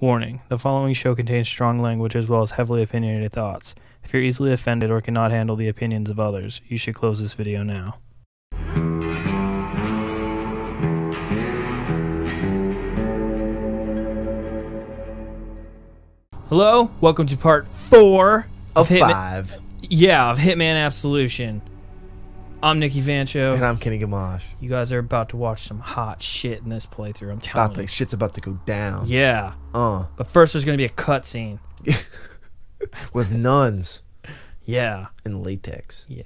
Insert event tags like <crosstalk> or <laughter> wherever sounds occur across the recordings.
Warning the following show contains strong language as well as heavily opinionated thoughts. If you're easily offended or cannot handle the opinions of others, you should close this video now. Hello, welcome to part four Of Hitman- five. Yeah, of Hitman Absolution. I'm Nicky Vancho. And I'm Kenny Gamache. You guys are about to watch some hot shit in this playthrough. I'm telling About to, you. shit's about to go down. Yeah, Uh. but first there's gonna be a cutscene. <laughs> With nuns Yeah, in latex. yeah.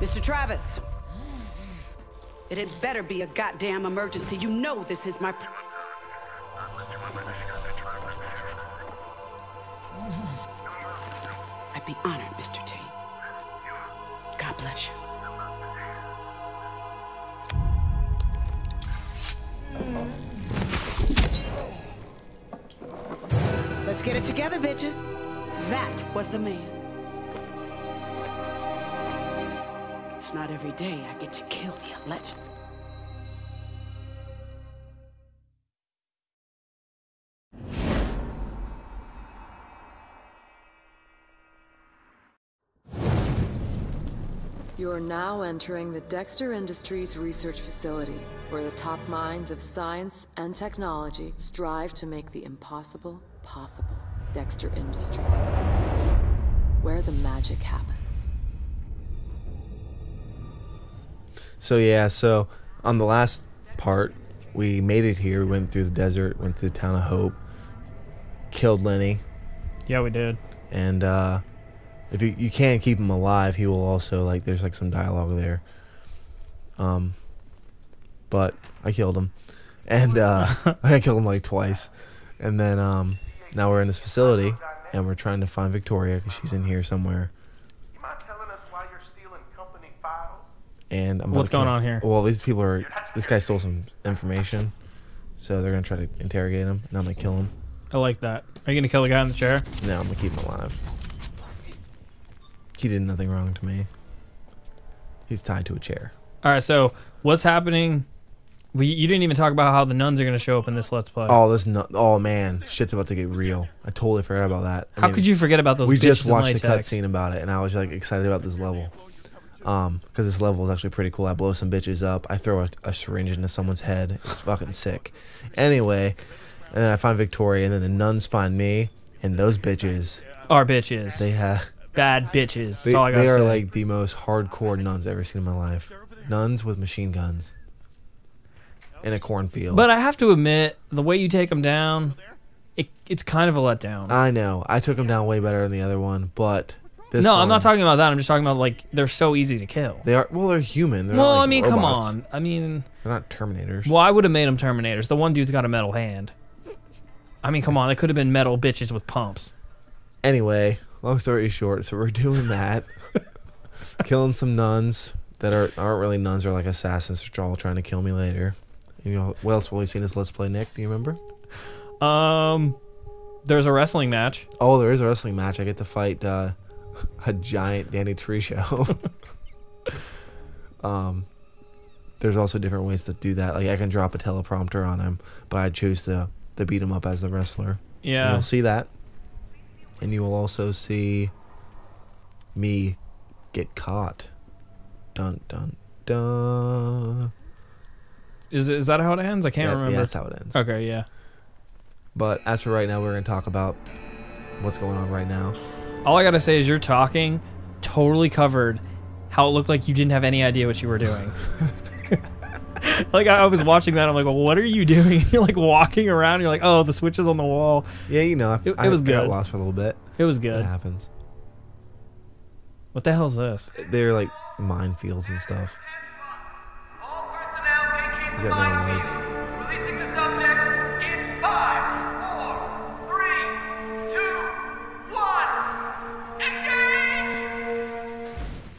Mr. Travis. It had better be a goddamn emergency. You know this is my. Be honored, Mr. T. God bless you. Let's get it together, bitches. That was the man. It's not every day I get to kill the legend. You are now entering the Dexter Industries Research Facility, where the top minds of science and technology strive to make the impossible possible. Dexter Industries, where the magic happens. So yeah, so on the last part, we made it here. We went through the desert, went through the town of Hope, killed Lenny, Yeah, we did. and uh if you you can't keep him alive, he will also like there's like some dialogue there. Um but I killed him. And uh <laughs> I killed him like twice. And then um now we're in this facility and we're trying to find Victoria cuz she's in here somewhere. You mind telling us why you're stealing company files? and I'm What's going on here? Well, these people are. This guy stole some information, so they're gonna try to interrogate him, and I'm gonna kill him. I like that. Are you gonna kill the guy in the chair? No, I'm gonna keep him alive. He did nothing wrong to me. He's tied to a chair. All right. So what's happening? We you didn't even talk about how the nuns are gonna show up in this let's play. Oh, this no- Oh man, shit's about to get real. I totally forgot about that. I how mean, could you forget about those? We just watched the cutscene about it, and I was like excited about this level. Um, because this level is actually pretty cool. I blow some bitches up. I throw a, a syringe into someone's head. It's fucking sick. Anyway, and then I find Victoria, and then the nuns find me, and those bitches, Our bitches. they have, Bad bitches. That's they, all I gotta they are say. like the most hardcore nuns I've ever seen in my life. Nuns with machine guns in a cornfield. But I have to admit, the way you take them down, it, it's kind of a letdown. I know I took them down way better than the other one, but this no, I'm not talking about that. I'm just talking about like they're so easy to kill. They are well, they're human. They're not, well, like, I mean, come on. I mean, They're not Terminators. well, I would have made them Terminators. The one dude's got a metal hand. I mean, come on. They could have been metal bitches with pumps. Anyway, long story short, so we're <laughs> doing that, killing some nuns that are aren't really nuns, are like assassins. They're all trying to kill me later. You know, what else will we see in this Let's Play, Nick? Do you remember? Um, there's a wrestling match. Oh, there is a wrestling match. I get to fight uh, <laughs> a giant Danny Trejo. <laughs> um, there's also different ways to do that. Like I can drop a teleprompter on him, but I choose to to beat him up as the wrestler. And Yeah. You'll see that. And you will also see me get caught. Dun dun dun. Is is that how it ends? I can't Yeah, remember. yeah, that's how it ends. okay. Yeah. But as for right now, we're going to talk about what's going on right now. All I gotta say is you're talking totally covered how it looked like you didn't have any idea what you were doing. <laughs> <laughs> like I I was watching that, I'm like, well, what are you doing? <laughs> You're like walking around. You're like, oh, the switch is on the wall. Yeah, you know, I, It- it I, was I got good. lost for a little bit. It was good. It good. happens. What the hell is this? They're like minefields and stuff. All personnel vacate He's the got metal fire legs. station. Releasing the subjects in five, four, three, two, one. Engage!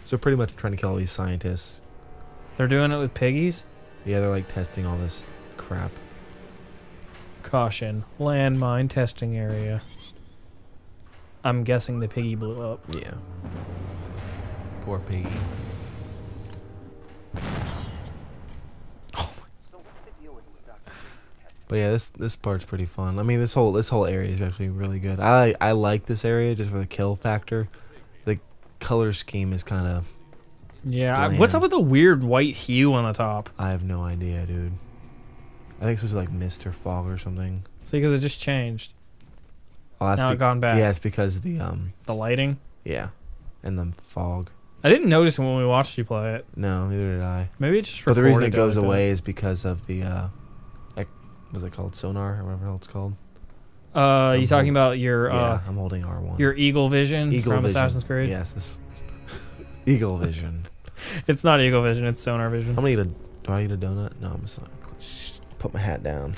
So pretty much I'm trying to kill all these scientists. They're doing it with piggies. Yeah, they're like testing all this crap. Caution: landmine testing area. I'm guessing the piggy blew up. Yeah. Poor piggy. But yeah, this this part's pretty fun. I mean, this whole this whole area is actually really good. I I like this area just for the kill factor. The color scheme is kind of Yeah. I- What's up with the weird white hue on the top? I have no idea, dude. I think it's supposed to be like mist or fog or something. See, because it just changed Oh, that's Now it gone back. Yeah, it's because the um the lighting. yeah, and the fog. I didn't notice when we watched you play it. No, neither did I. Maybe it just. But the reason it goes like away is because of the uh, what's it called, sonar or whatever it's called. Uh, you talking about your yeah, uh I'm holding R one. your Eagle Vision Eagle from Vision. Assassin's Creed? Yes, <laughs> Eagle Vision. <laughs> It's not Eagle Vision. It's Sonar Vision, I'm gonna eat a. Do I eat a donut? No, I'm just gonna put my hat down.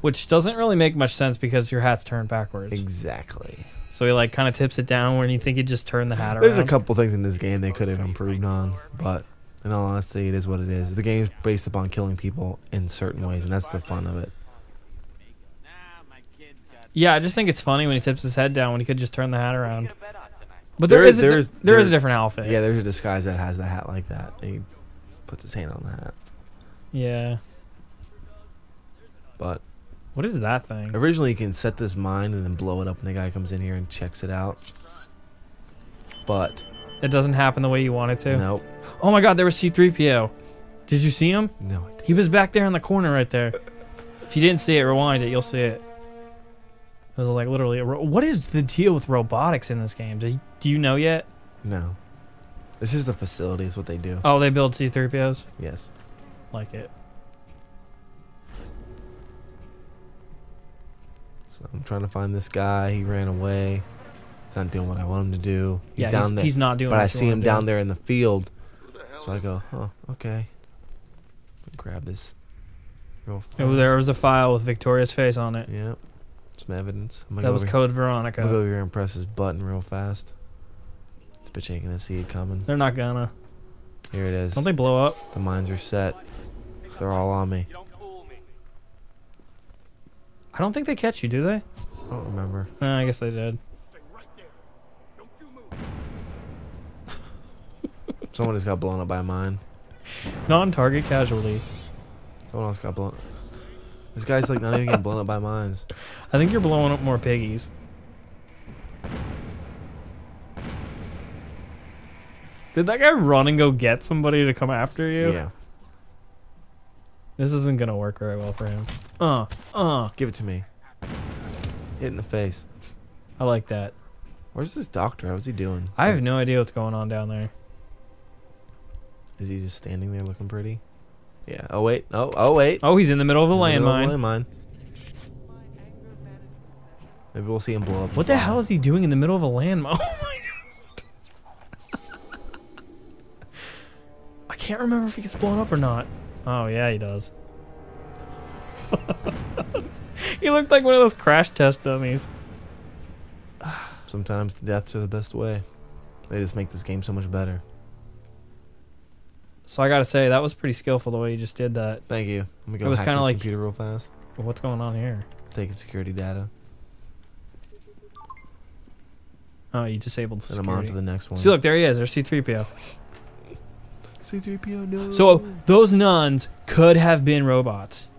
which doesn't really make much sense because your hat's turned backwards. Exactly. So he like kind of tips it down when you think he just turned the hat around. There's a couple things in this game they could have improved on, but in all honesty, it is what it is. The game's based upon killing people in certain ways, and that's the fun of it. Yeah, I just think it's funny when he tips his head down when he could just turn the hat around. But There there is- is, a, there is- there is a different outfit. Yeah, there's a disguise that has the hat like that. He puts his hand on the hat. Yeah. But What is that thing? originally, you can set this mine and then blow it up, and the guy comes in here and checks it out. But It doesn't happen the way you want it to. nope, Oh my God, there was C3PO. Did you see him? no, He was back there in the corner right there. If you didn't see it, rewind it. You'll see it. It was like literally. A ro- what is the deal with robotics in this game? Do you, do you know yet? no. This is the facility. Is what they do. Oh, they build C3POs. Yes. Like it. So I'm trying to find this guy. He ran away. He's not doing what I want him to do. He's yeah, down he's, there. he's not doing. but what I see him do. down there in the field. So I go, huh, okay. Grab this. Real fast. Oh, there was a file with Victoria's face on it. Yeah. Some evidence. I'm That go was over, Code I'm gonna go over here and press his button real fast. This bitch ain't gonna see it coming. They're not gonna. Here it is. Don't they blow up? The mines are set. They're all on me. I don't think they catch you, do they? I don't remember. Uh, I guess they did. Someone just got blown up by a mine. Non-target casualty. Someone else got blown. This guy's like not even getting blown up by mines. I think you're blowing up more piggies. Did that guy run and go get somebody to come after you? Yeah. This isn't gonna work very well for him. Uh, uh. Give it to me. Hit in the face. I like that. Where's this doctor? How's he doing? I have no idea what's going on down there. Is he just standing there looking pretty? Yeah. Oh wait. Oh oh wait. Oh, he's in the middle of a In the middle of landmine. landmine. Maybe we'll see him blow up. What the hell is he doing in the middle of a landmine? Oh my god. I can't remember if he gets blown up or not. Oh yeah, he does. <laughs> he looked like one of those crash test dummies. Sometimes the deaths are the best way. They just make this game so much better. So I gotta say that was pretty skillful the way you just did that. Thank you. Let me go It was hack kinda this like- computer real fast. What's going on here? Taking security data. Oh, you disabled And I'm on to the next one. See, look, there he is. There's C-3PO. C3PO, no. So those nuns could have been robots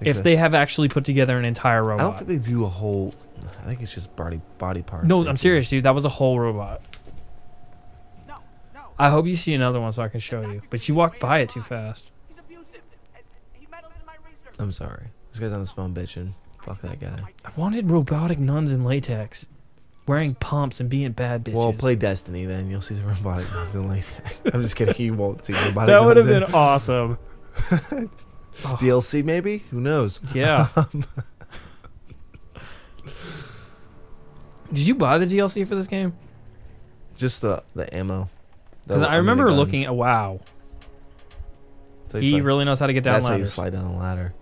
if they have actually put together an entire robot. I don't think they do a whole. I think it's just body body parts. No, I'm serious, dude. That was a whole robot. I hope you see another one so I can show you. But you walked by it too fast. He's abusive. and He meddled in my research. I'm sorry. This guy's on his phone bitching. Fuck that guy. I wanted robotic nuns in latex, wearing pumps and being bad bitches. Well, play Destiny then. You'll see some robotic guns in latex. <laughs> I'm just kidding. You won't see robotic that would have been in- awesome. <laughs> DLC maybe. Who knows? Yeah. <laughs> Um, Did you buy the DLC for this game? Just the the ammo. The- Because I I mean, the remember looking at wow, So he slide- really knows how to get down That's how you slide down a ladder.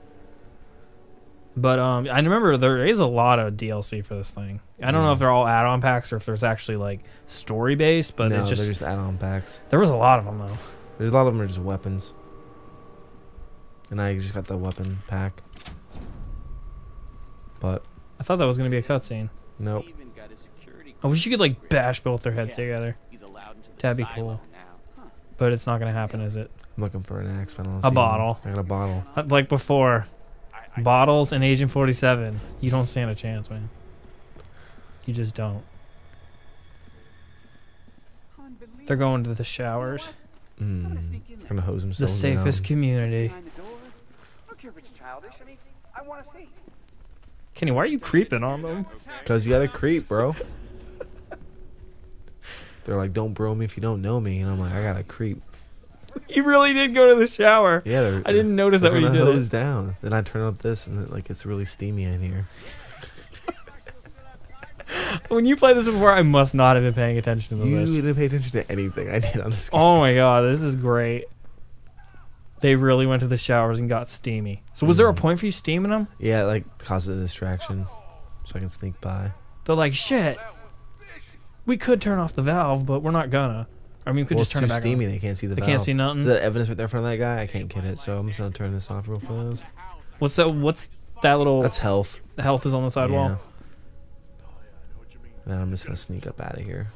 But um, I remember there is a lot of DLC for this thing. I don't know if they're all add-on packs or if there's actually like story based, but no, it's just, they're just add-on packs. there was a lot of them though. There's a lot of them are just weapons. And I just got the weapon pack. But I thought that was gonna be a cutscene. nope. Even got a security I wish you could like bash both their heads Yeah. together. He's allowed That'd be cool. But it's not gonna happen, is it? I'm looking for an axe, but I don't A see one. bottle. I got a bottle. Like before, bottles and Agent 47. You don't stand a chance, man. You just don't. They're going to the showers. Mm. Gonna hose The safest down. community. Behind the door. I don't care if it's childish. I mean, I want to see. Kenny, why are you creeping on them? Cause you gotta creep, bro. They're like, don't bro me if you don't know me, and I'm like, I gotta creep. <laughs> You really did go to the shower. Yeah, they're, I didn't notice that when you did hose it. down. Then I turn up this, and it, like it's really steamy in here. <laughs> When you played this before, I must not have been paying attention to the You this. didn't pay attention to anything I did on this game. Oh my god, this is great. They really went to the showers and got steamy. So was there a mm. point for you steaming them? Yeah, it, like causes a distraction, so I can sneak by. They're like, shit. We could turn off the valve, but we're not gonna. I mean, we could well, just turn it back steamy. on. They can't see the They valve. can't see nothing? The evidence right there in front of that guy, I can't get it. So I'm just gonna turn this off real fast. What's that? What's that little? That's health. the health is on the sidewall. Yeah. Then I'm just gonna sneak up out of here.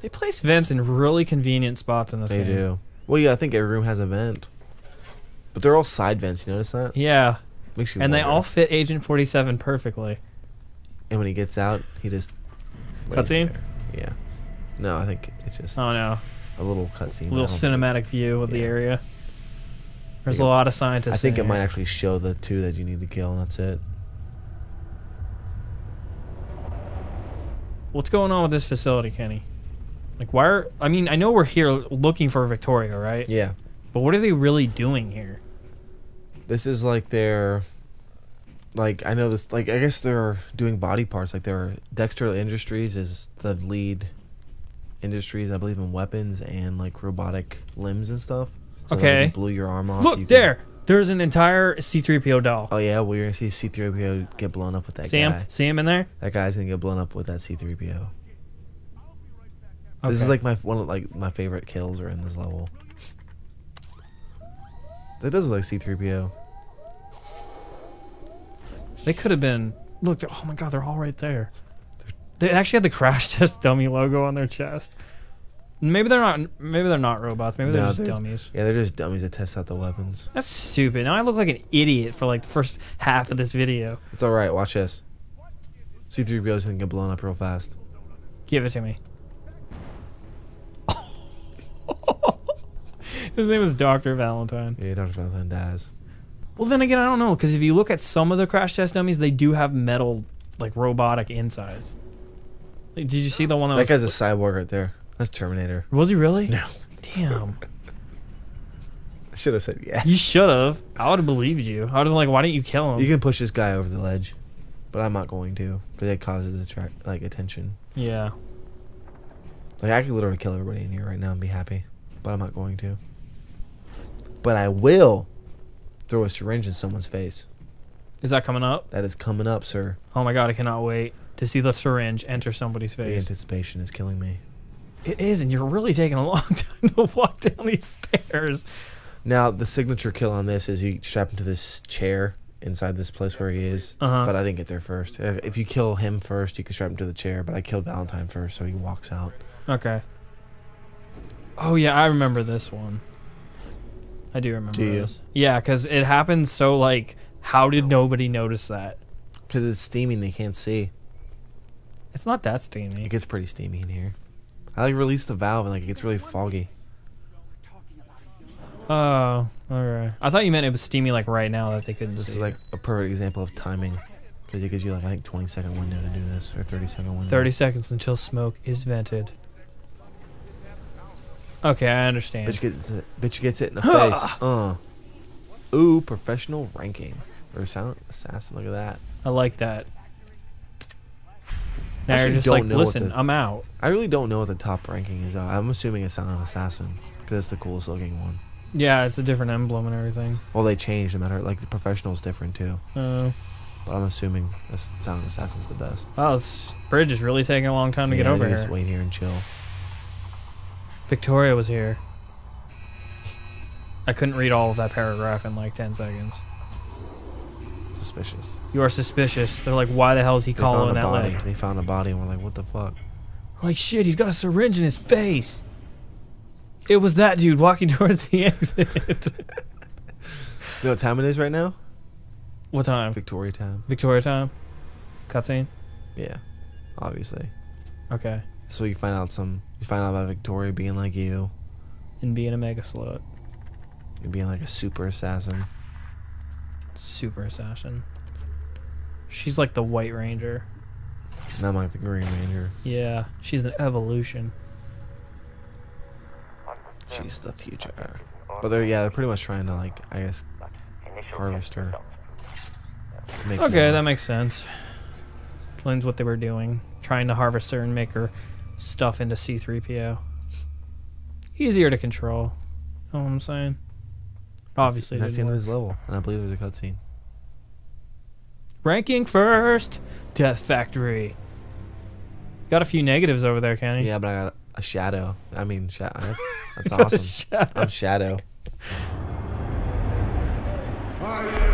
They place vents in really convenient spots in this They game. do. Well, yeah, I think every room has a vent, but they're all side vents. You notice that? Yeah, Makes you. and they all fit Agent 47 perfectly. And when he gets out, he just. Cutscene? Yeah. No, I think it's just Oh no, a little cutscene. a little I don't think it's- cinematic view of the area. There's Yeah. a lot of scientists. I think in it might actually show the two that you need to kill, and that's it. What's going on with this facility, Kenny? Like, why are? I mean, I know we're here looking for Victoria, right? Yeah. But what are they really doing here? This is like their. Like I know this. Like I guess they're doing body parts. Like their Dexter Industries is the lead industries, I believe, in weapons and like robotic limbs and stuff. So like, Okay. you blew your arm off. Look you can- there. There's an entire C3PO doll. Oh yeah, well you're gonna see C3PO get blown up with that Sam, guy. See him in there? That guy's gonna get blown up with that C3PO. This is like my one of like my favorite kills are in this level. That does look like C3PO. They could have been. Look, oh my god, they're all right there. They actually had the crash <laughs> test dummy logo on their chest. Maybe they're not. Maybe they're not robots. Maybe they're No, just they're- dummies. Yeah, they're just dummies that test out the weapons. That's stupid. Now I look like an idiot for like the first half of this video. It's all right. Watch this. C3PO is gonna get blown up real fast. Give it to me. <laughs> His name is Doctor Valentine. Yeah, Dr. Valentine dies. Well, then again, I don't know because if you look at some of the crash test dummies, they do have metal, like robotic insides. Like, did you see the one that, That guy's a cyborg right there. That's Terminator. was he really? No. Damn. I should have said yes. You should have. I would have believed you. I would have been like, why didn't you kill him? You can push this guy over the ledge, but I'm not going to But it causes attract like attention. yeah. Like I could literally kill everybody in here right now and be happy, but I'm not going to. But I will throw a syringe in someone's face. Is that coming up? That is coming up, sir. Oh my god, I cannot wait to see the syringe enter somebody's face. The anticipation is killing me. It is, and you're really taking a long <laughs> time to walk down these stairs. Now the signature kill on this is you strap him to this chair inside this place where he is. Uh-huh. But I didn't get there first. If, if you kill him first, you can strap him to the chair. But I killed Valentine first, so he walks out. Okay. Oh yeah, I remember this one. I do remember Do this. Yeah, because it happens so like, how did nobody notice that? Because it's steaming, they can't see. It's not that steamy. It gets pretty steamy in here. I like release the valve and like it gets really foggy. Oh, okay. I thought you meant it was steamy like right now that they couldn't This see. is like a perfect example of timing. Because it gives you like I think 20 second window to do this or 30 second window. 30 seconds until smoke is vented. Okay, I understand. Bitch gets it, bitch gets it in the face. Uh. Ooh, professional ranking or silent assassin. Look at that. I like that. Now Actually you're just like, listen, the- I'm out. I really don't know what the top ranking is. though. I'm assuming it's silent assassin because it's the coolest looking one. Yeah, it's a different emblem and everything. Well, they changed no matter like the professional's different too. Uh, But I'm assuming silent assassin's the best. wow, this bridge is really taking a long time to get over here. Just wait here and chill. Victoria was here. I couldn't read all of that paragraph in like 10 seconds. Suspicious. You are suspicious. They're like, why the hell is he They calling that body. left? They found a body and we're like, what the fuck? Like shit, he's got a syringe in his face. It was that dude walking <laughs> towards the exit. You know what time it is right now? what time? Victoria time. Victoria time. Cutscene. Yeah, obviously. Okay. So you find out some. You find out about Victoria being like you, And being a mega slut. and being like a super assassin. Super assassin. She's like the White Ranger. And I'm like the Green Ranger. Yeah, she's an evolution. She's the future. But they're yeah, they're pretty much trying to like I guess harvest her. Okay, that makes sense. Explains what they were doing. Trying to harvest her and make her stuff into C3PO. Easier to control. Know what I'm saying? Obviously, And that's the end of work. his level, and I believe there's a cutscene. Ranking first, Death Factory. Got a few negatives over there, Kenny. Yeah, but I got a shadow. I mean, that's, that's <laughs> awesome. I'm shadow. <laughs>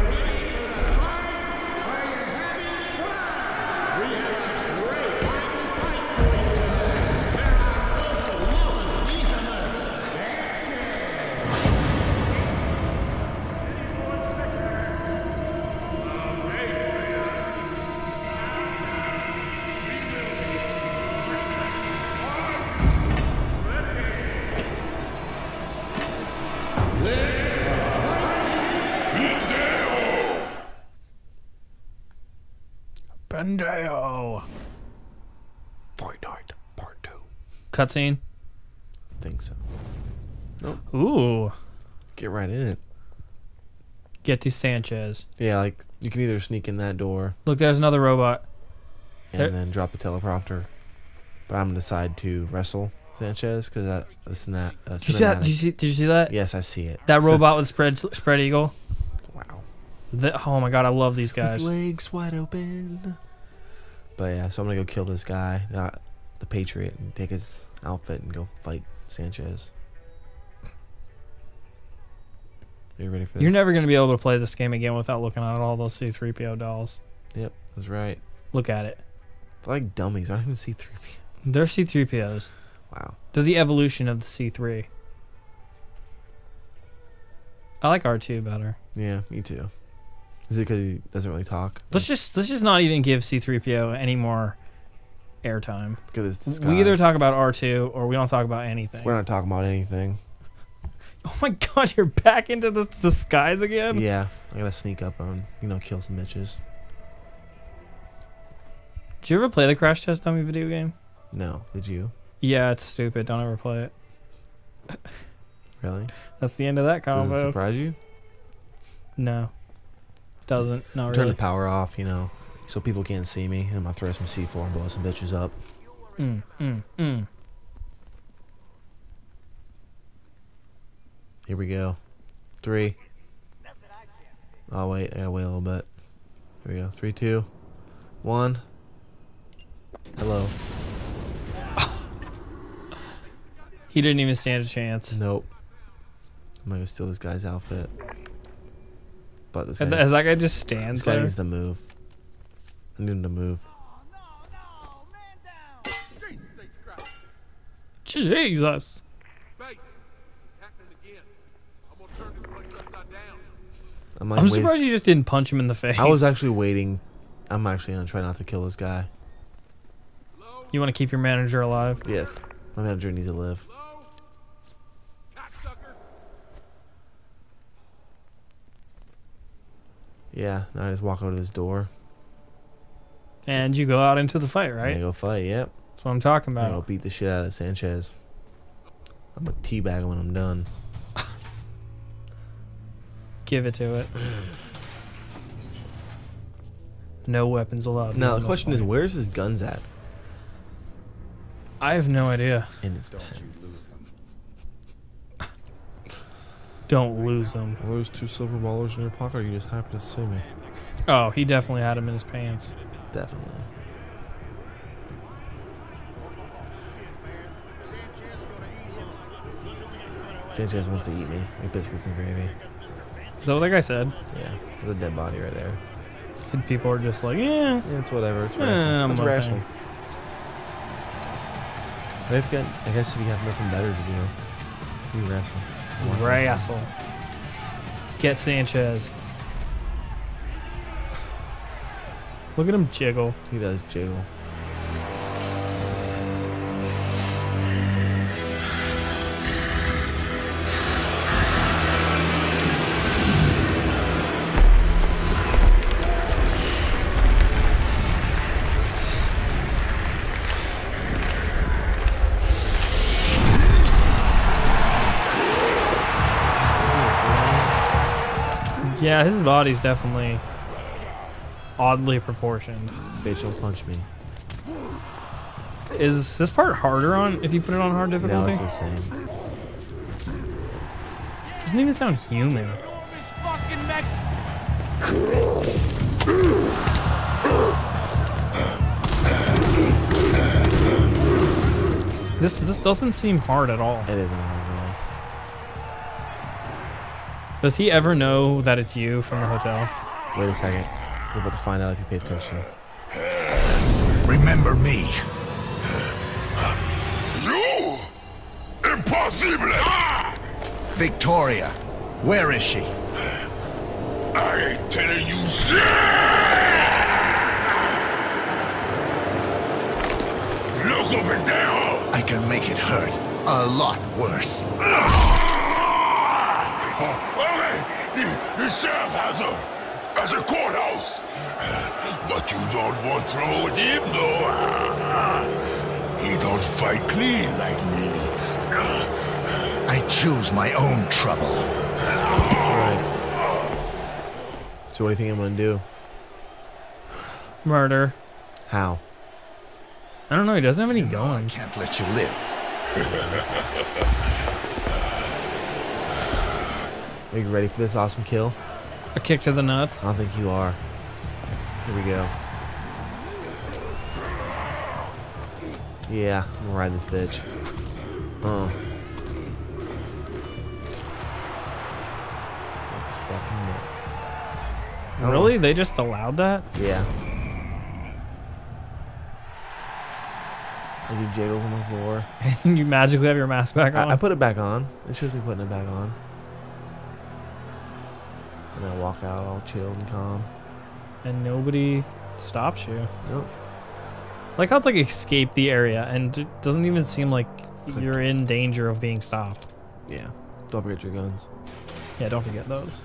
Cutscene. I Think so. Ooh. Get right in it. Get to Sanchez. Yeah, like you can either sneak in that door Look, there's another robot. and There- then drop the teleprompter, but I'm gonna decide to wrestle Sanchez because that's not. Uh, Did you see that? Did you see? Did you see that? Yes, I see it. That So- robot with spread spread eagle. Wow. The, oh my god, I love these guys. legs wide open. But yeah, so I'm gonna go kill this guy, uh, the Patriot, and take his outfit and go fight Sanchez. Are you ready for this? You're never gonna be able to play this game again without looking at all those C3PO dolls. Yep, that's right. Look at it. They're like dummies. I don't even see three. They're C3POs. Wow. They're the evolution of the C3. I like R2 better. Yeah, me too. Is it because he doesn't really talk? Let's just let's just not even give C3PO any more airtime. Because it's We either talk about R2 or we don't talk about anything. We're not talking about anything. <laughs> oh my god, you're back into the disguise again? Yeah, I gotta sneak up on, you know, kill some bitches. Did you ever play the Crash Test Dummy video game? No, did you? Yeah, it's stupid. Don't ever play it. Really? That's the end of that Does it combo. surprise you? No. Doesn't. Not Turn really. the power off, you know, so people can't see me. And I'm gonna throw some C4 and blow some bitches up. Mm, mm, mm. Here we go. Three. Oh wait, I gotta wait a little bit. Here we go. Three, two, one. Hello. <laughs> He didn't even stand a chance. Nope. I'm gonna steal this guy's outfit. But this As guy, as needs, that guy just stands this guy there. needs to move. I need him to move. Jesus H. Christ. Jesus. Base, it's happening again. I'm gonna turn this place upside down. I'm like, I'm surprised you just didn't punch him in the face. I was actually waiting. I'm actually gonna try not to kill this guy. You want to keep your manager alive? Yes, my manager needs to live. Yeah, now I just walk over to this door. And you go out into the fight, and I right? go fight. Yep. That's what I'm talking about. I'll beat the shit out of Sanchez. I'm gonna teabag him when I'm done. <laughs> Give it to it. No weapons allowed. Now the this question is, where's his guns at? I have no idea. In his pants. <laughs> Don't lose them. Are those two silver dollars in your pocket? Or are you just happy to see me? Oh, he definitely had him in his pants. Definitely. Sanchez wants to eat me, like biscuits and gravy. Is that what that guy said? Yeah, there's a dead body right there. And people are just like, yeah. Yeah, it's whatever. It's Eh, rational. It's rational. I've got, I guess if you have nothing better to do, you wrestle. Wrestle. Get Sanchez. Look at him jiggle. He does jiggle. Yeah, his body's definitely oddly proportioned. Bitch, don't punch me. Is this part harder on if you put it on hard No, difficulty? it's the same. Doesn't even sound human. This this doesn't seem hard at all. It isn't hard Does he ever know that it's you from the hotel? Wait a second. You're about to find out if you pay attention. Remember me. You? Impossible! Ah! Victoria, where is she? I ain't telling you shit! Look over there! I can make it hurt a lot worse. Ah! Ah! Okay, the, the sheriff has a, has a courthouse. But you don't want to throw with him, though. He don't fight clean like me. I choose my own trouble. Alright. So what do you think I'm gonna do? Murder. How? I don't know. He doesn't have any I guns. can't let you live. Are you ready for this awesome kill? A kick to the nuts. I don't think you are. Here we go. Yeah, I'm gonna ride this bitch. Uh. Break his fucking neck. Oh, Really? They just allowed that? Yeah. As he jiggles on the floor. And <laughs> you magically have your mask back on. I, I put it back on. It shows me putting it back on. And I walk out all chilled and calm. and nobody stops you. Nope. Like how it's like escape the area and it doesn't even seem like like- you're in danger of being stopped. Yeah. Don't forget your guns. Yeah, don't forget those.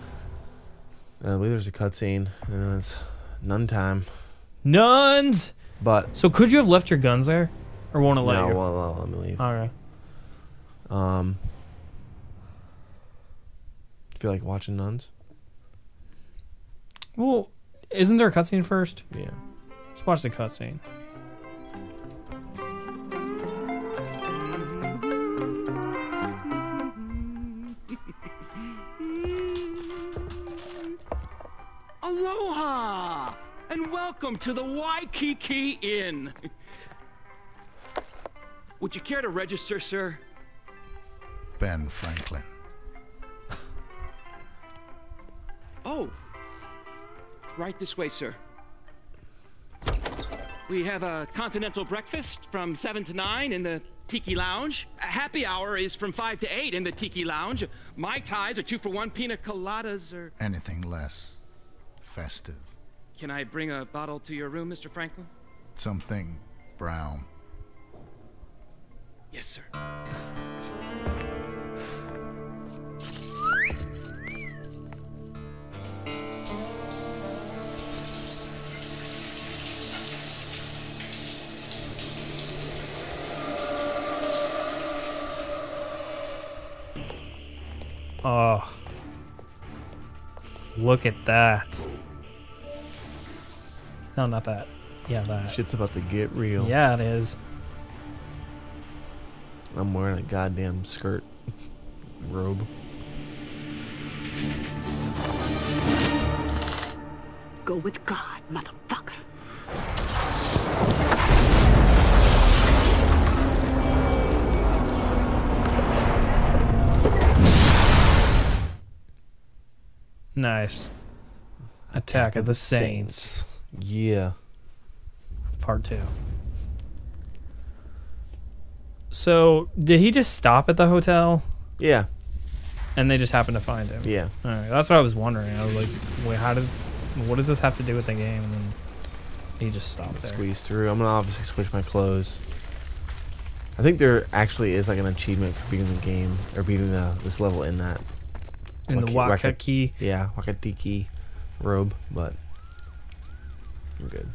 Uh, I believe there's a cutscene, and it's none time. Nuns. But So could you have left your guns there, or won't it let no, you? well, well, let me leave. All right. Um, feel like watching nuns? Well, isn't there a cutscene first? Yeah. Let's watch the cutscene. <laughs> Aloha! And welcome to the Waikiki Inn. Would you care to register, sir? Ben Franklin. Oh. Right this way, sir. We have a continental breakfast from 7 to 9 in the Tiki Lounge. A happy hour is from 5 to 8 in the Tiki Lounge. My ties are two for one, pina coladas or Anything less festive. Can I bring a bottle to your room, Mr. Franklin? Something brown. Yes, sir. <laughs> Oh. Look at that. No, not that. Yeah, that. Shit's about to get real. Yeah, it is. I'm wearing a goddamn skirt <laughs> robe. Go with God, motherfucker. Nice. Attack of the Saints, Yeah. part two. So did he just stop at the hotel Yeah, and they just happened to find him? yeah. All right, that's what I was wondering. I was like, wait, how did? What does this have to do with the game? And then he just stopped there. Squeeze through. I'm gonna obviously switch my clothes. I think there actually is like an achievement for beating the game or beating the this level in that. In the Wakaki. Yeah, Wakatiki robe, but I'm good.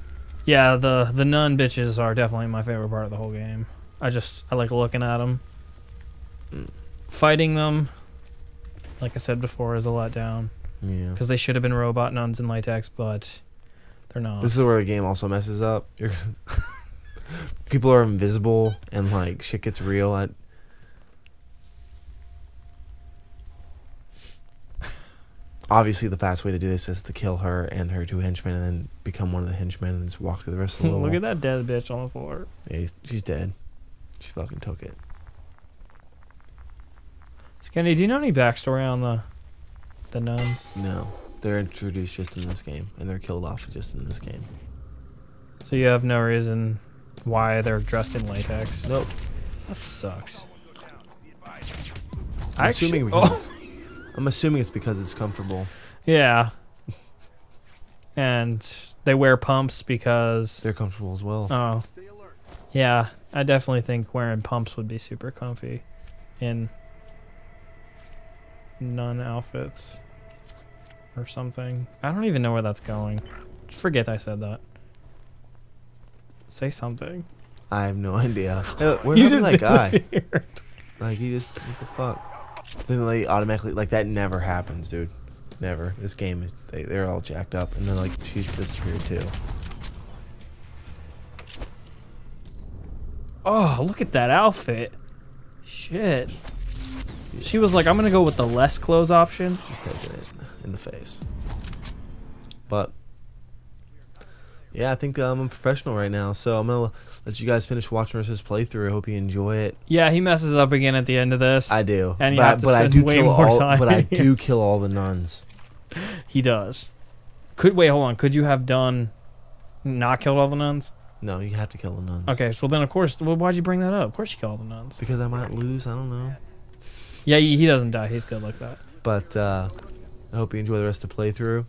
Yeah, the the nun bitches are definitely my favorite part of the whole game. I just I like looking at them. Mm. Fighting them, like I said before, is a letdown Yeah. because they should have been robot nuns in latex, but they're not. This is where the game also messes up. You're <laughs> people are invisible and like shit gets real. I, obviously, the fast way to do this is to kill her and her two henchmen, and then become one of the henchmen and just walk through the rest of the level. <laughs> Look at that dead bitch on the floor. Yeah, he's, she's dead. She fucking took it. Skinny, do you know any backstory on the the nuns? No, they're introduced just in this game, and they're killed off just in this game. So you have no reason why they're dressed in latex. Nope. That sucks. I'm Actu- assuming oh. because I'm assuming it's because it's comfortable. Yeah. And they wear pumps because They're comfortable as well. oh. Yeah, I definitely think wearing pumps would be super comfy in nun outfits or something. I don't even know where that's going. Just forget I said that. Say something. I have no <laughs> idea. <laughs> Where You happened just to that guy? Like he just what the fuck? Then they automatically like that never happens, dude. Never. This game is they they're all jacked up, and then like she's disappeared too. Oh, look at that outfit. Shit. She was like, I'm gonna go with the less clothes option. She's taking it in the face. But yeah, I think I'm a professional right now, so I'm gonna let you guys finish watching his playthrough. I hope you enjoy it. Yeah, he messes up again at the end of this. I do, And you but, have to spend do way kill more all. time But I <laughs> do kill all the nuns. <laughs> he does. Could wait, hold on. Could you have done not killed all the nuns? No, you have to kill the nuns. Okay, so then of course, well, why'd you bring that up? Of course you kill all the nuns. Because I might lose. I don't know. Yeah, he, he doesn't die. He's good like that. But uh, I hope you enjoy the rest of the playthrough.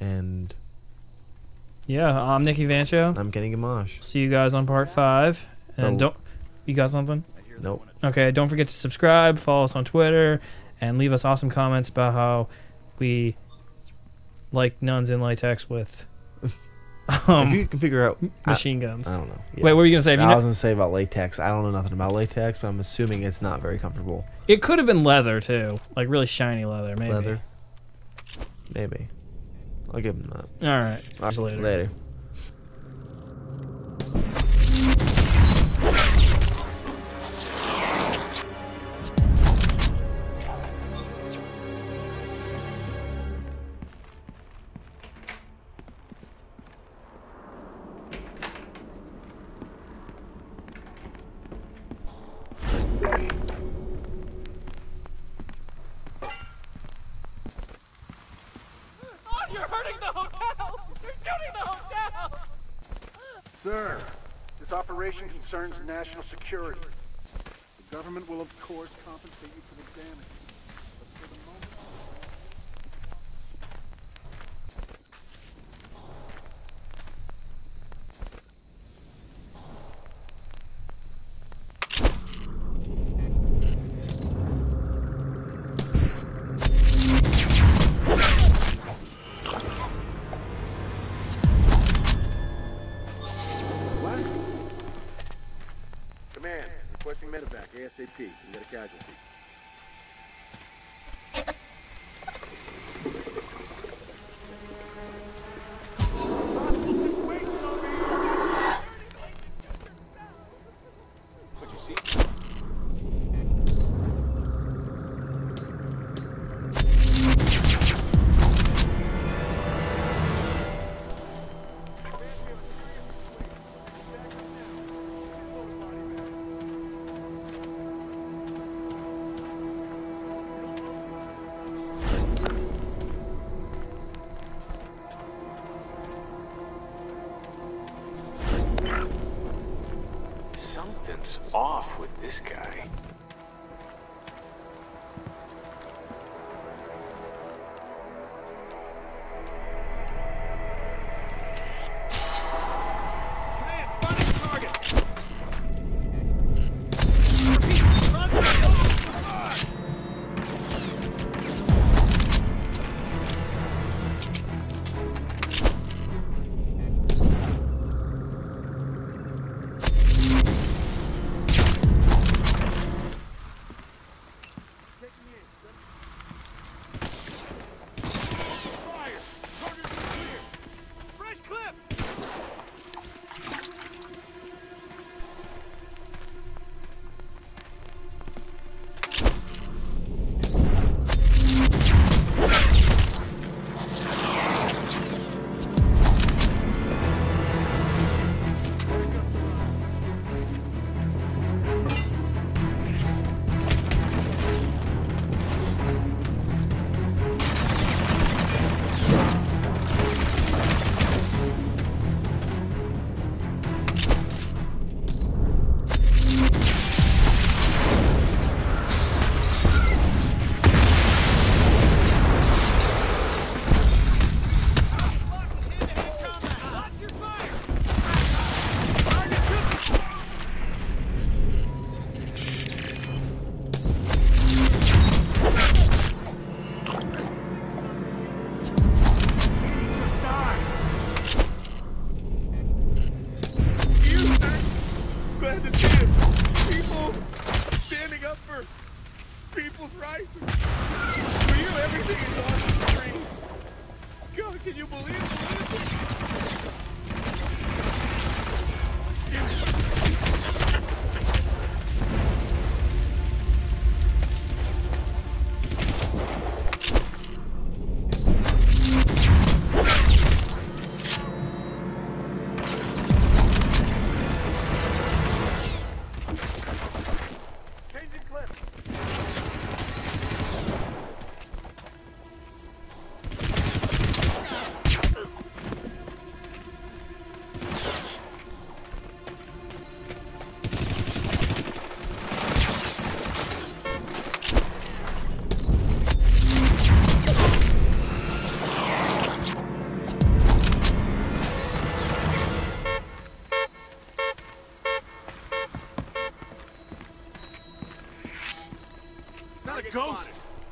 And Yeah, I'm Nicky Vancho. I'm Kenny Gamache. See you guys on part five. And The- don't you got something? Nope. Okay, don't forget to subscribe, follow us on Twitter, and leave us awesome comments about how we like nuns in latex with <laughs> if um, you can figure out, I, machine guns. I don't know. Yeah. Wait, what were you gonna say? You I know- was gonna say about latex. I don't know nothing about latex, but I'm assuming it's not very comfortable. it could have been leather too, like really shiny leather, maybe. Leather. Maybe. I'll give him that. All right. All right, later. later. Security. The government will, of course, compensate you for the damage.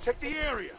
Check the area.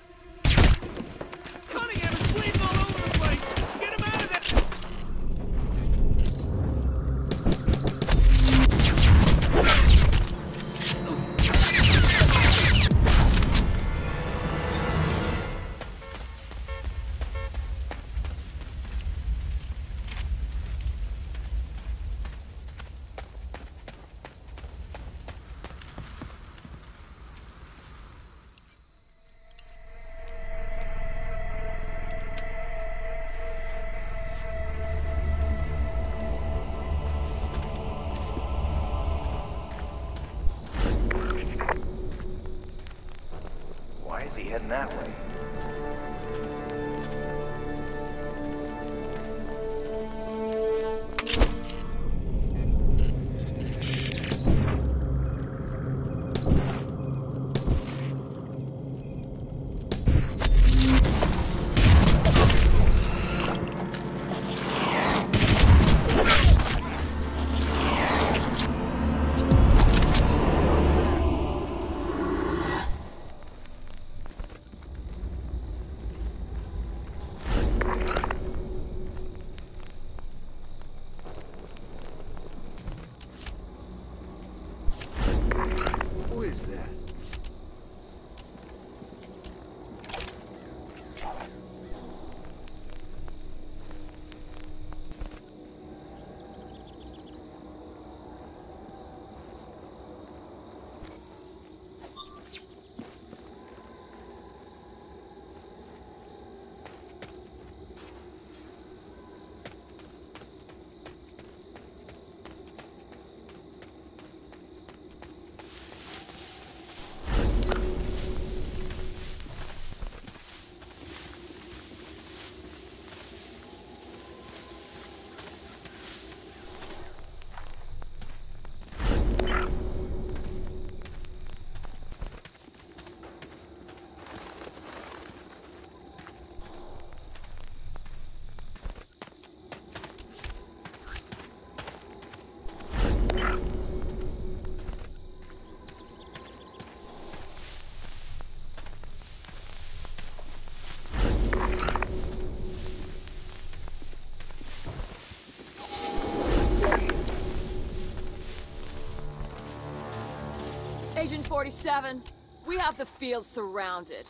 Division 47, we have the field surrounded.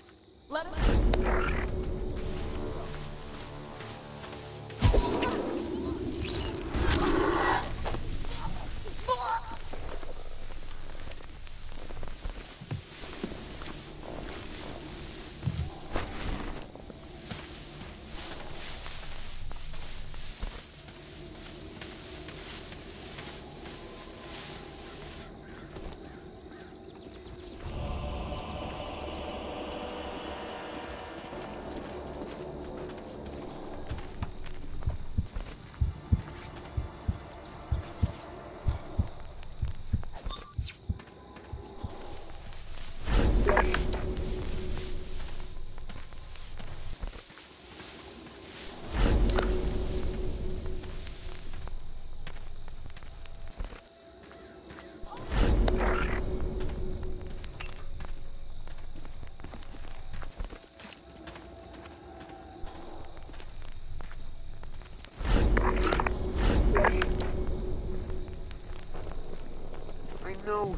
Let us... no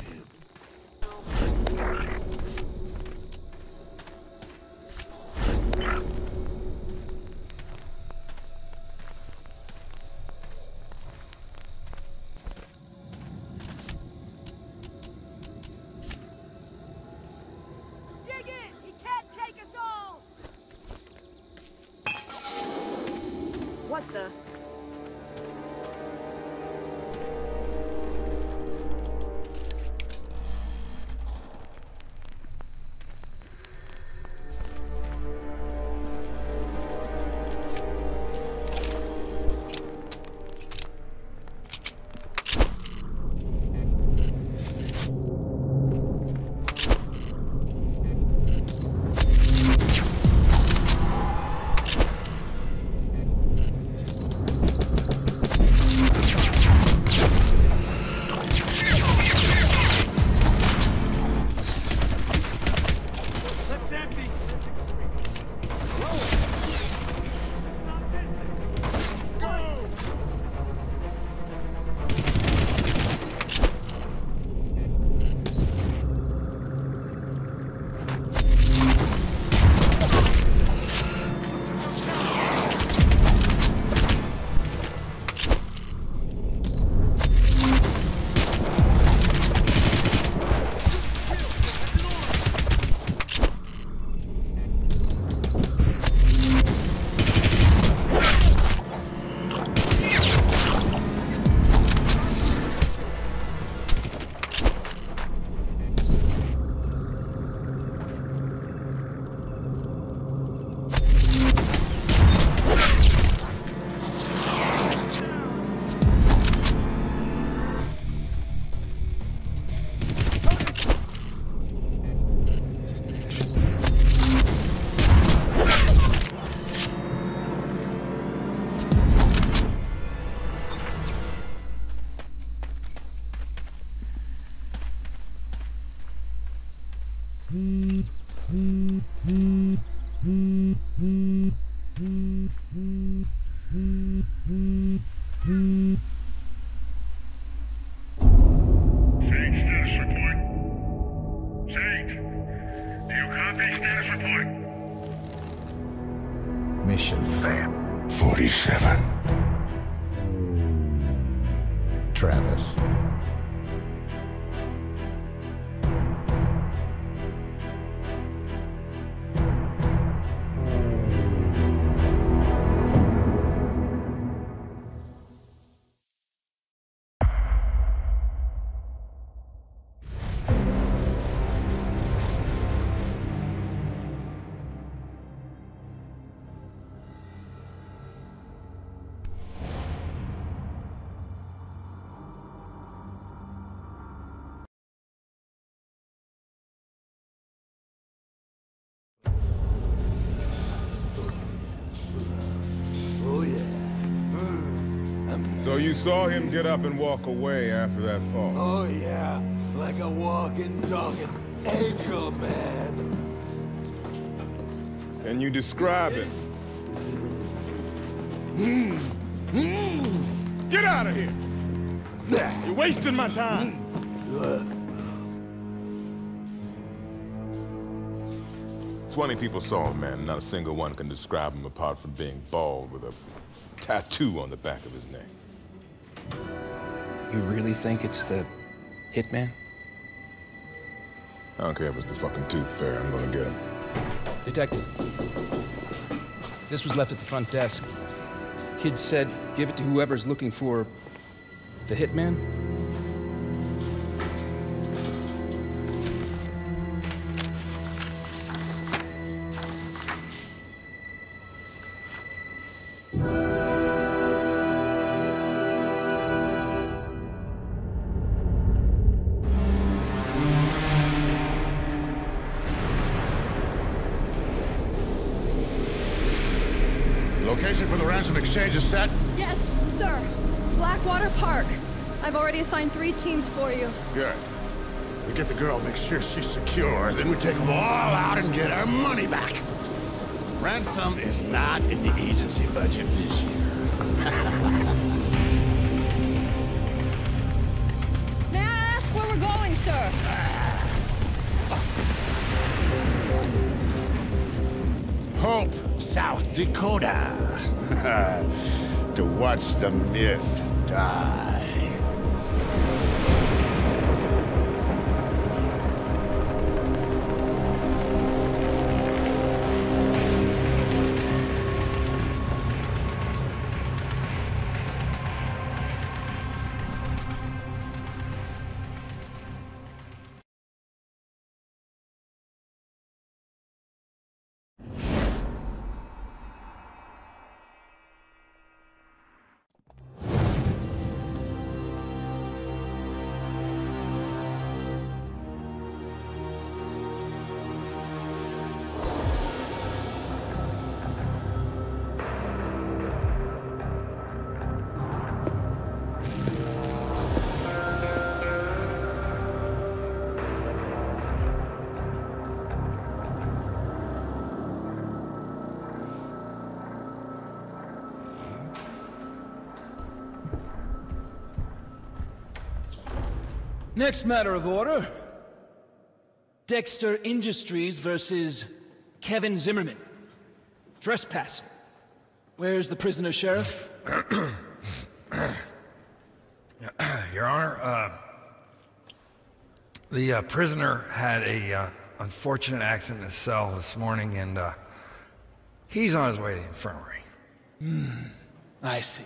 So you saw him get up and walk away after that fall? Oh yeah, like a walking, talking angel man. And you describe him? Hmm. Get out of here! You're wasting my time! Twenty people saw him, man. Not a single one can describe him apart from being bald with a tattoo on the back of his neck. You really think it's the hitman? I don't care if it's the fucking tooth fairy. I'm gonna get him. Detective. This was left at the front desk. Kid said, give it to whoever's looking for the hitman. Three teams for you. Good. We get the girl, make sure she's secure, then we take them all out and get our money back. Ransom is not in the agency budget this year. May I ask where we're going, sir? Hope, South Dakota. <laughs> to watch the myth die. Next matter of order. Dexter Industries versus Kevin Zimmerman. Trespassing. Where's the prisoner, Sheriff? <coughs> Your Honor, uh, the uh, prisoner had a uh, unfortunate accident in his cell this morning, and uh, he's on his way to the infirmary. Hmm. I see.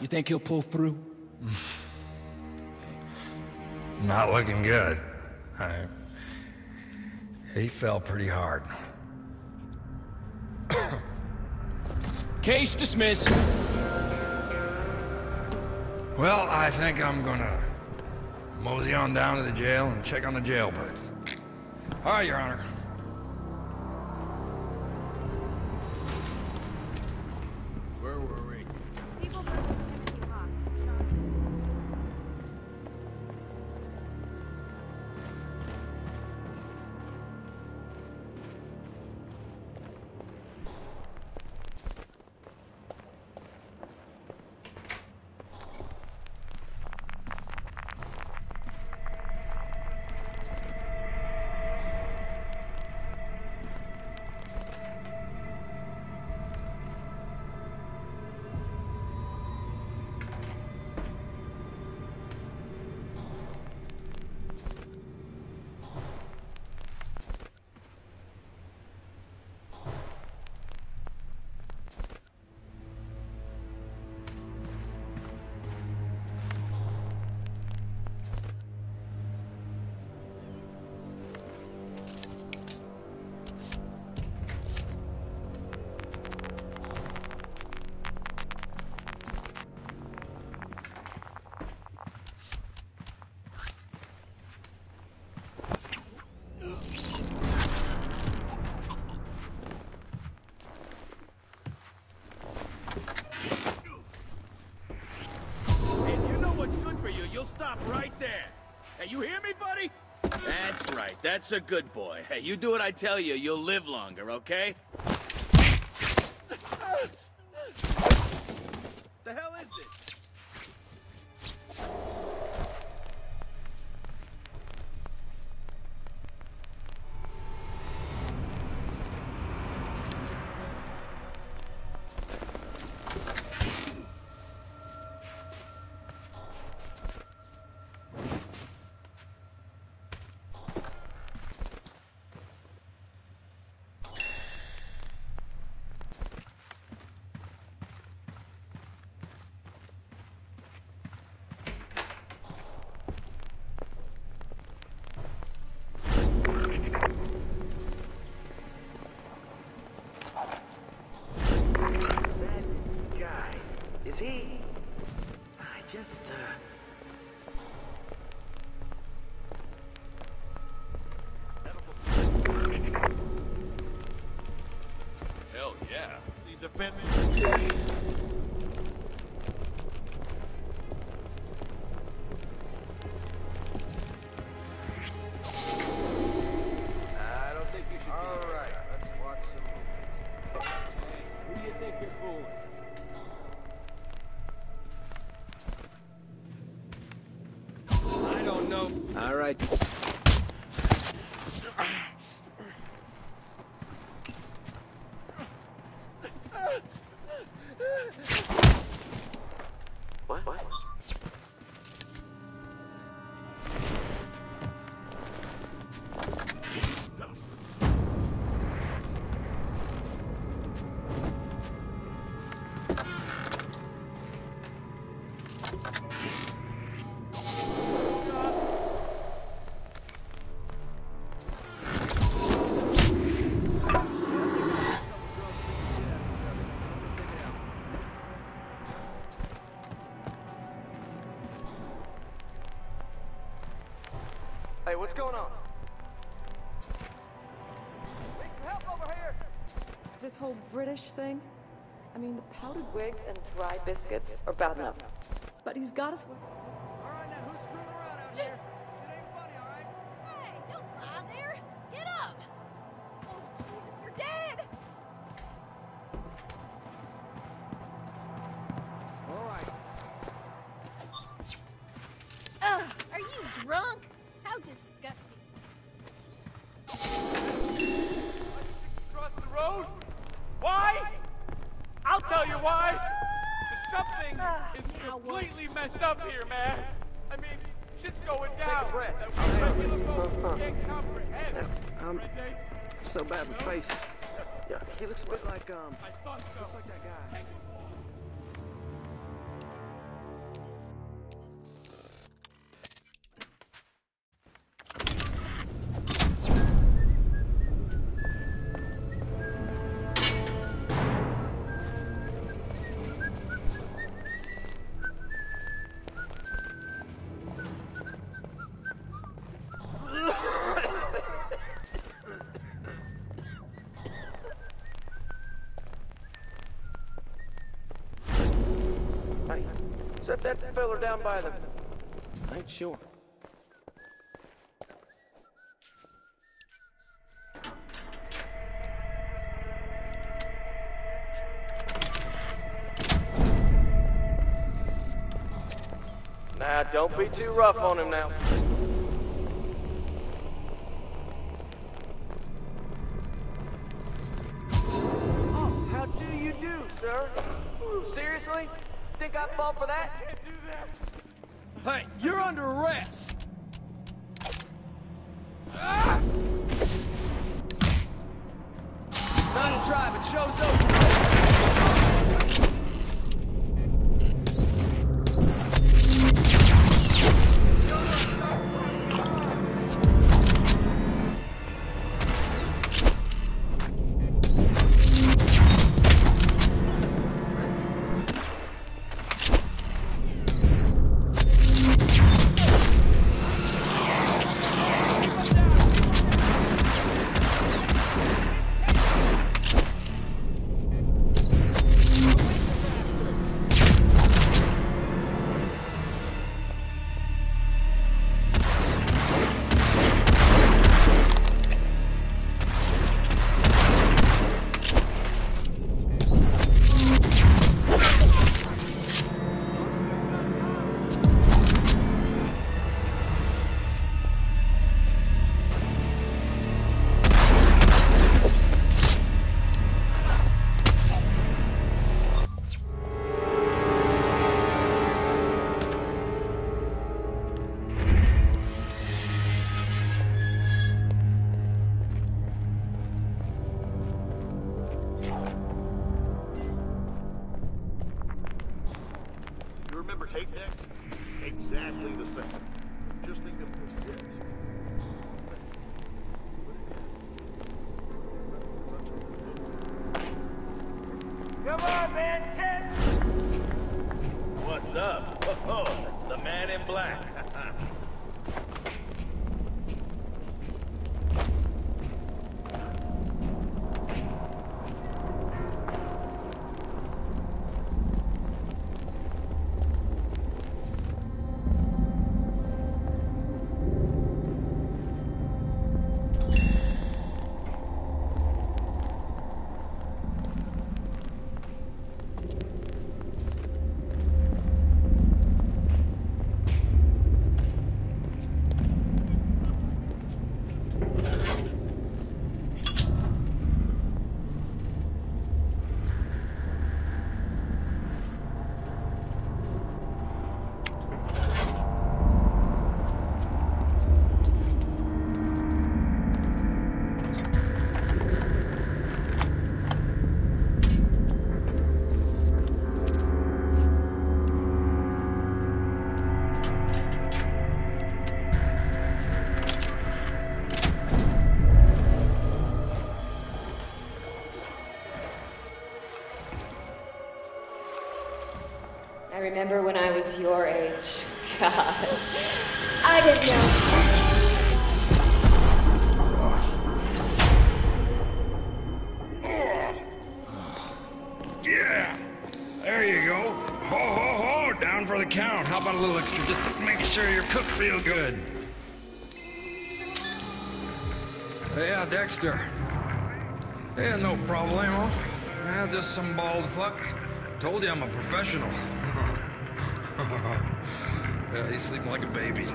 You think he'll pull through? <laughs> Not looking good. I, he fell pretty hard. <coughs> Case dismissed. Well, I think I'm gonna mosey on down to the jail and check on the jailbirds. All right, Your Honor. That's a good boy. Hey, you do what I tell you, you'll live longer, okay? Is he? I just, uh. All what's going on? This whole British thing? I mean, the powdered wigs and dry biscuits are bad enough. But he's got us. wondering why? Something ah, is completely messed up here, man. I mean, shit's going down. Take a breath. Uh-huh. I'm so bad with faces. Yeah, he looks a bit like, um, I thought so. looks like that guy. Feller down by the... I ain't sure. Nah, don't be too rough on him now. Remember when I was your age. <laughs> God. I didn't know. Yeah! There you go. Ho, ho, ho! Down for the count. How about a little extra just to make sure you're cooked good? Yeah, uh, Dexter. Yeah, uh, no problemo. Eh, yeah, just some bald fuck. Told you I'm a professional. yeah, <laughs> uh, he's sleeping like a baby.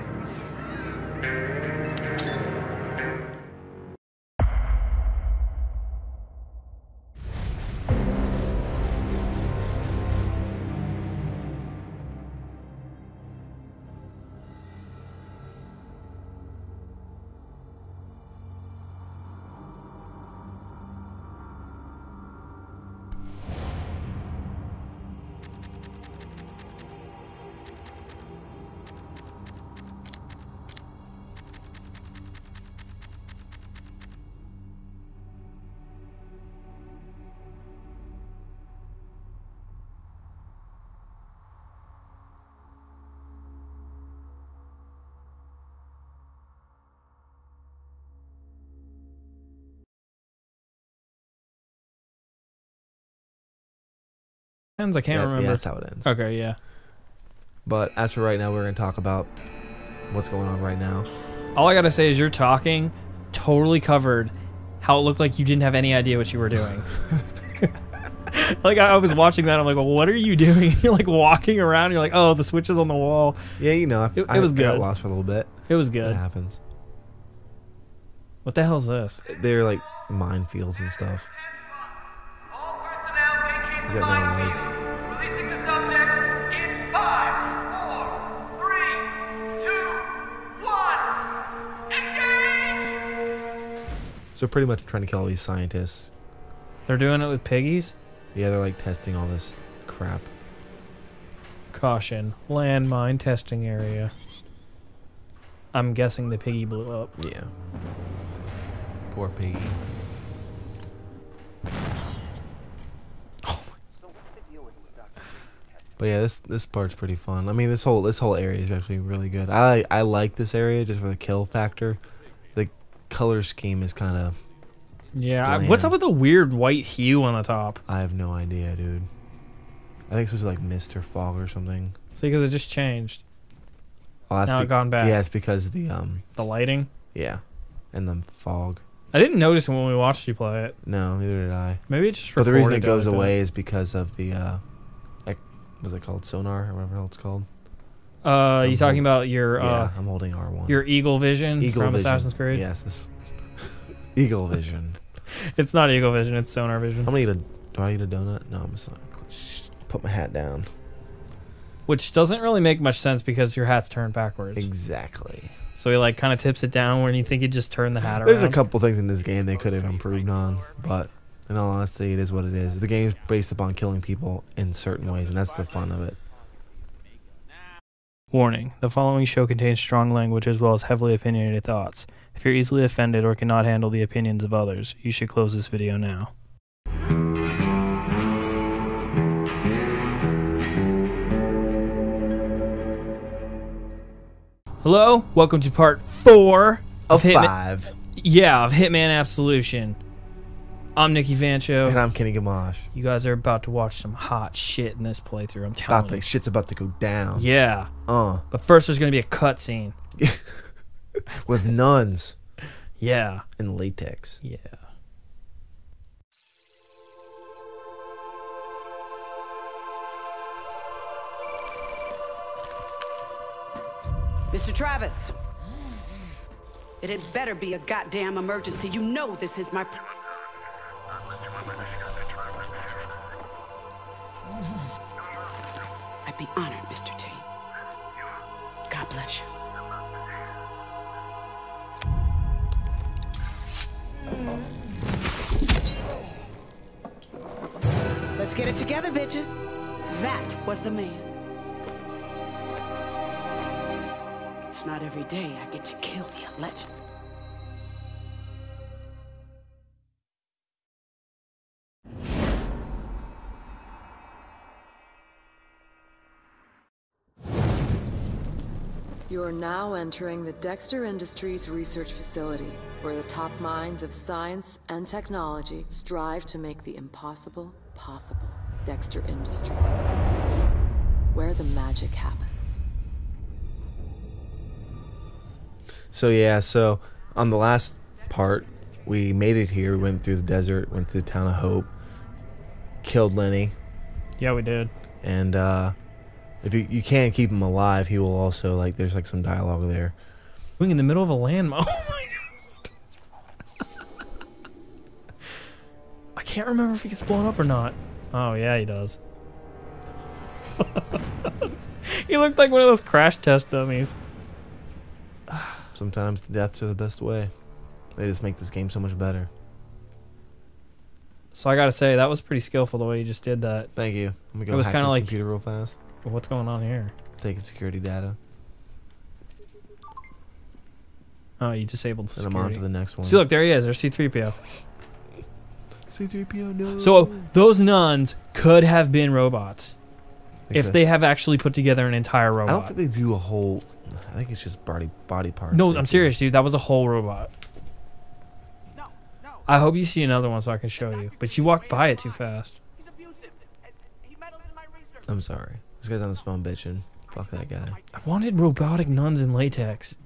Ends. I can't Yeah, remember. Yeah, that's how it ends. Okay, yeah. But as for right now, we're gonna talk about what's going on right now. All I gotta say is you're talking, totally covered, how it looked like you didn't have any idea what you were doing. <laughs> like I I was watching that, I'm like, well, what are you doing? <laughs> You're like walking around. You're like, oh, the switch is on the wall. Yeah, you know, I, It- I it was got good. lost for a little bit. It was good. It happens. What the hell is this? They're like minefields and stuff. Two, one. Engage! So pretty much trying to kill all these scientists. They're doing it with piggies. Yeah, they're like testing all this crap. Caution: landmine testing area. I'm guessing the piggy blew up. Yeah. Poor piggy. But yeah, this this part's pretty fun. I mean, this whole this whole area is actually really good. I I like this area just for the kill factor. The color scheme is kind of. Yeah. I- What's up with the weird white hue on the top? I have no idea, dude. I think it's supposed to be like Mr. fog or something. See, because it just changed. Oh, that's Now it gone back. Yeah, it's because the um. The lighting. Yeah, and the fog. I didn't notice when we watched you play it. No, neither did I. Maybe it just But the reason it goes away is because of the uh, what's it called, sonar or whatever it's called. Uh, you I'm talking hold- about your Yeah, uh, I'm holding R one. your Eagle Vision Eagle from Vision. Assassin's Creed? Yes, <laughs> Eagle Vision. <laughs> It's not Eagle Vision. It's Sonar Vision. I'm gonna eat a. Do I eat a donut? No, I'm just gonna put my hat down. Which doesn't really make much sense because your hat's turned backwards. Exactly. So he like kind of tips it down when you think he just turned the hat around. There's a couple things in this game they could have improved on, but in all honesty, it is what it is. The game is based upon killing people in certain ways, and that's the fun of it. Warning: The following show contains strong language as well as heavily opinionated thoughts. If you're easily offended or cannot handle the opinions of others, you should close this video now. Hello, welcome to part four Of Hitman- five. Yeah, of Hitman Absolution. I'm Nicky Vancho. And I'm Kenny Gamache. You guys are about to watch some hot shit in this playthrough. I'm telling About to, you. shit's about to go down. Yeah. Uh. But first, there's gonna be a cutscene. <laughs> With nuns. Yeah. And latex. Yeah. Mr. Travis. It had better be a goddamn emergency. You know this is my. I'd be honored, Mr. T. God bless you. Let's get it together, bitches. That was the man. It's not every day I get to kill the legend. You are now entering the Dexter Industries research facility, where the top minds of science and technology strive to make the impossible possible. Dexter Industries, where the magic happens. So yeah, so on the last part, we made it here. We went through the desert, went to the town of Hope, killed Lenny, Yeah, we did. and uh, if you you can't keep him alive, he will also like. There's like some dialogue there. Being in the middle of a landmine. <laughs> I can't remember if he gets blown up or not. Oh yeah, he does. <laughs> he looked like one of those crash test dummies. <sighs> Sometimes the deaths are the best way. They just make this game so much better. So I gotta say that was pretty skillful the way you just did that. Thank you. Let me go it was hack this like computer real fast. What's going on here? Taking security data. Oh, you disabled security. And I'm on to the next one. See, look, there he is. There's C-3PO. C3PO, no. So those nuns could have been robots They if they have actually put together an entire robot. I don't think they do a whole. I think it's just body body parts. No, I'm serious, dude. That was a whole robot. I hope you see another one so I can show you. But you walked by it too fast. I'm sorry. This guy's on his phone bitching. Fuck that guy. I wanted robotic nuns in latex,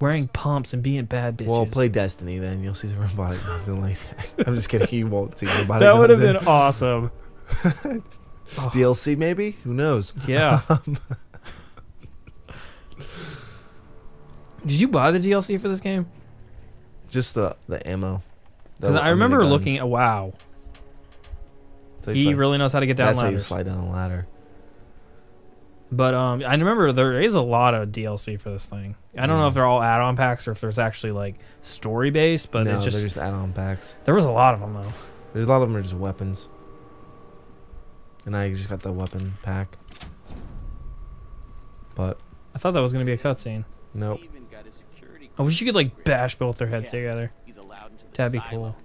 wearing pumps and being bad bitches. Well, play Destiny then. You'll see the robotic nuns in latex. <laughs> I'm just kidding. You won't see robotic that would have guns in- been awesome. <laughs> DLC maybe? Who knows? Yeah. <laughs> Um, Did you buy the DLC for this game? Just the the ammo. Because I remember looking at wow. So He slide- really knows how to get down That's how you slide down a ladder. But um, I remember there is a lot of DLC for this thing. I don't know if they're all add-on packs or if there's actually like story based, but no, it's just, they're just add-on packs. there was a lot of them though. There's a lot of them are just weapons. And I just got the weapon pack. But I thought that was gonna be a cutscene. nope. I wish you could like bash both their heads together. That'd be cool.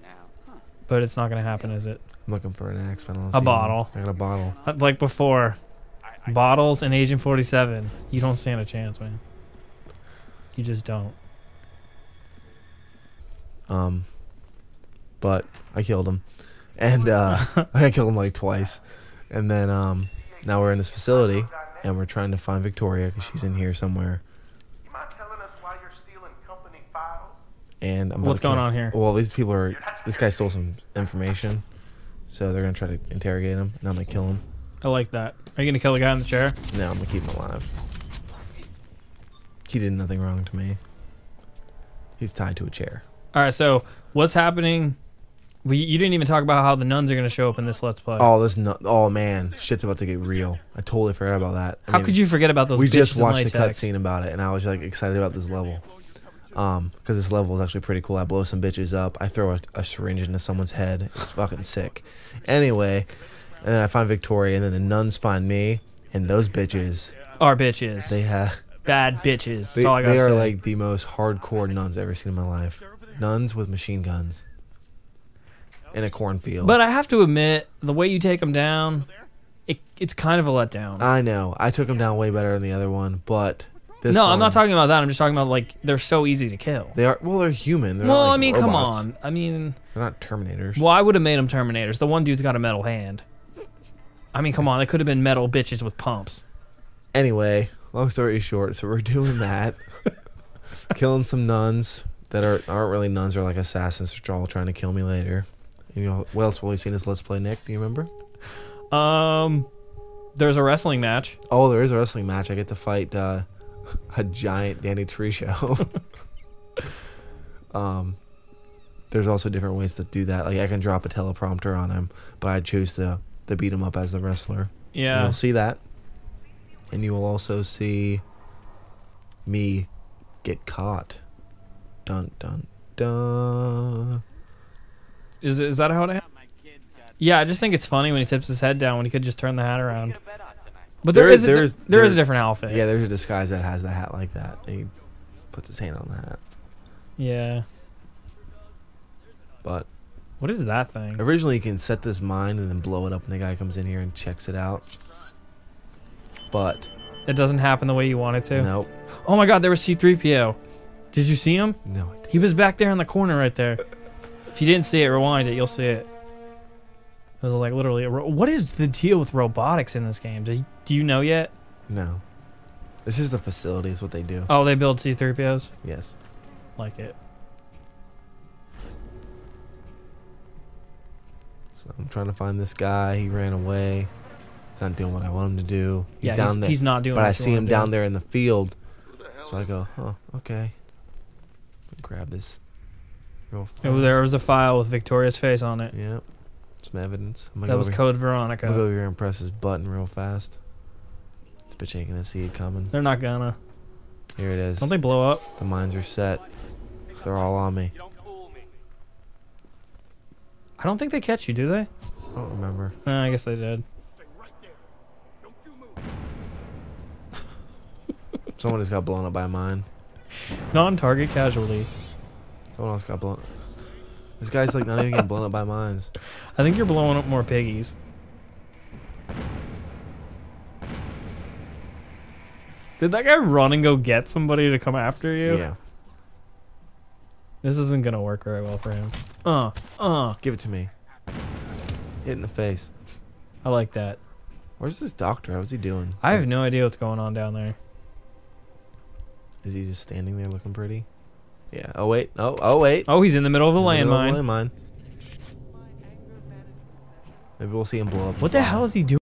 But it's not gonna happen, is it? I'm looking for an axe, I don't A see one. bottle. I got a bottle. Uh, Like before, bottles and Agent 47. You don't stand a chance, man. You just don't. Um, but I killed him, and uh, <laughs> I killed him like twice, and then um, now we're in this facility, and we're trying to find Victoria because she's in here somewhere. You mind telling us why you're stealing company files? And I'm about What's going on here? Well, these people are. This guy stole some information, so they're gonna try to interrogate him, and I'm gonna kill him. I like that. Are you gonna kill the guy in the chair? No, I'm gonna keep him alive. He did nothing wrong to me. He's tied to a chair. All right. So what's happening? We you didn't even talk about how the nuns are gonna show up in this let's play. Oh, this no- oh man, shit's about to get real. I totally forgot about that. I How could you forget about those We just watched the cutscene about it, and I was like excited about this level. Um, because this level is actually pretty cool. I blow some bitches up. I throw a, a syringe into someone's head. It's fucking sick. Anyway, and then I find Victoria, and then the nuns find me, and those bitches Are bitches. They have bad bitches. That's They, all I gotta they are say. like the most hardcore nuns I've ever seen in my life. Nuns with machine guns in a cornfield. But I have to admit, the way you take them down, it, it's kind of a letdown. I know I took them down way better than the other one, but this no, one, I'm not talking about that. I'm just talking about like they're so easy to kill. They are well, they're human. They're well, like, I mean, come on. I mean, They're not Terminators. well, I would have made them Terminators. The one dude's got a metal hand. I mean, come on. They could have been metal bitches with pumps. Anyway, long story short, so we're <laughs> doing that, killing some nuns that are aren't really nuns. They're like assassins. They're all trying to kill me later. You know what else will we see in this Let's Play, Nick? Do you remember? Um, there's a wrestling match. Oh, there is a wrestling match. I get to fight uh, <laughs> a giant Danny Trejo. <laughs> um, there's also different ways to do that. Like I can drop a teleprompter on him, but I choose to to beat him up as the wrestler. And Yeah. you'll see that, and you will also see me get caught. Dun dun dun. Is is that how it happened? Yeah, I just think it's funny when he tips his head down when he could just turn the hat around. But there is, a, there's- there is a different outfit. Yeah, there's a disguise that has the hat like that. He puts his hand on the hat. Yeah. But What is that thing? Originally, you can set this mine and then blow it up, and the guy comes in here and checks it out. But It doesn't happen the way you want it to. Nope. Oh my God, there was C3PO. Did you see him? No. He was back there in the corner right there. If you didn't see it, rewind it. You'll see it. It was like literally. A ro- what is the deal with robotics in this game? Do you, do you know yet? no, this is the facility. Is what they do. Oh, they build C3POs. Yes. Like it. So I'm trying to find this guy. He ran away. He's not doing what I want him to do. He's Yeah, down he's- there. he's not doing But what I see him down doing. there in the field. So I go, huh, okay. Grab this. Real fast. Oh, there was a file with Victoria's face on it. Yeah. Some evidence. I'm gonna That was Code Veronica. I'm gonna go over here and press his button real fast. This bitch ain't gonna see it coming. They're not gonna. Here it is. Don't they blow up? The mines are set. They're all on me. I don't think they catch you, do they? I don't remember. Uh, I guess they did. <laughs> Someone just got blown up by a mine. Non-target casualty. Someone else got blown. This guy's like not even getting blown up by mines. <laughs> I think you're blowing up more piggies. Did that guy run and go get somebody to come after you? Yeah. This isn't gonna work very well for him. Uh, uh. Give it to me. Hit in the face. I like that. Where's this doctor? What's he doing? I have no idea what's going on down there. Is he just standing there looking pretty? Yeah. Oh wait. Oh oh wait. Oh, he's in the middle of a In the middle of landmine. a landmine. Maybe we'll see him blow up. What the hell is he doing?